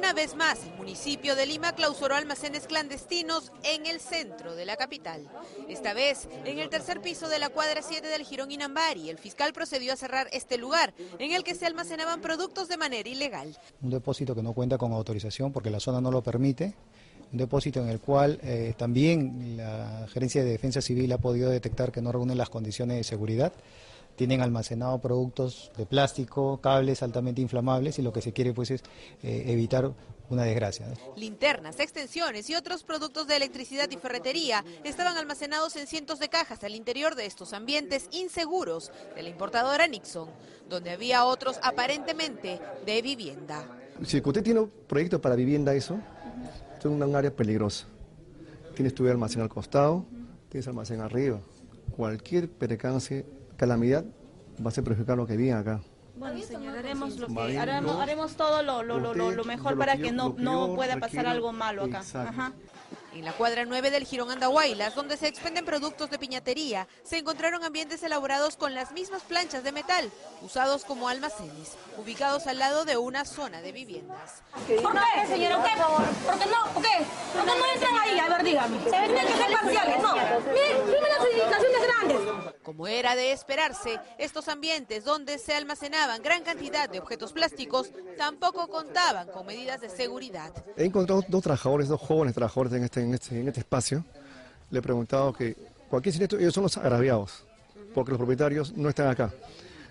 Una vez más, el municipio de Lima clausuró almacenes clandestinos en el centro de la capital. Esta vez, en el tercer piso de la cuadra 7 del Girón Inambari, el fiscal procedió a cerrar este lugar en el que se almacenaban productos de manera ilegal. Un depósito que no cuenta con autorización porque la zona no lo permite, un depósito en el cual eh, también la Gerencia de Defensa Civil ha podido detectar que no reúne las condiciones de seguridad tienen almacenado productos de plástico, cables altamente inflamables y lo que se quiere pues es eh, evitar una desgracia. Linternas, extensiones y otros productos de electricidad y ferretería estaban almacenados en cientos de cajas al interior de estos ambientes inseguros de la importadora Nixon, donde había otros aparentemente de vivienda. Si usted tiene un proyecto para vivienda, eso, es un área peligrosa. Tienes tu almacén al costado, tienes almacén arriba. Cualquier percance calamidad va a ser perjudicar lo que viene acá. Bueno, señor, haremos, lo que, haremos, haremos todo lo, lo, lo, lo mejor para que no, no pueda pasar algo malo acá. Ajá. En la cuadra 9 del Girón Andahuaylas, donde se expenden productos de piñatería, se encontraron ambientes elaborados con las mismas planchas de metal, usados como almacenes, ubicados al lado de una zona de viviendas. ¿Por qué, señora? ¿Por qué? ¿Por qué no? ¿Por qué? ¿Por qué no entran ahí? A ver, dígame. Se que ser parciales, no. Como era de esperarse, estos ambientes donde se almacenaban gran cantidad de objetos plásticos tampoco contaban con medidas de seguridad. He encontrado dos trabajadores, dos jóvenes trabajadores en este en este, en este espacio, le he preguntado que cualquier siniestro, ellos son los agraviados, porque los propietarios no están acá.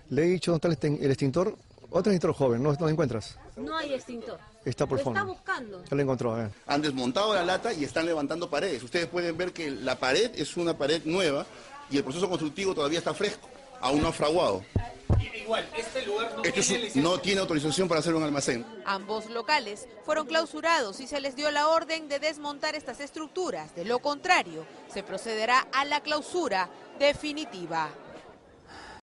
Le he dicho, ¿dónde está el extintor? Otro extintor joven, ¿no lo encuentras? No hay extintor. Está por fondo. está buscando. Ya lo encontró, a ver. Han desmontado la lata y están levantando paredes. Ustedes pueden ver que la pared es una pared nueva y el proceso constructivo todavía está fresco, aún no ha fraguado. Igual, este lugar no, este tiene, no tiene autorización para hacer un almacén. Ambos locales fueron clausurados y se les dio la orden de desmontar estas estructuras. De lo contrario, se procederá a la clausura definitiva.